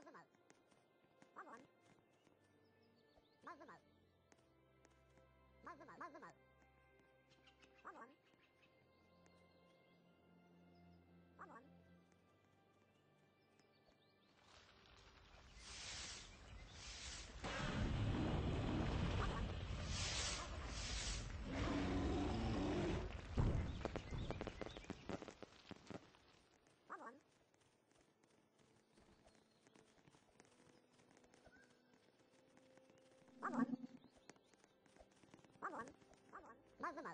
fazla mal. 怎么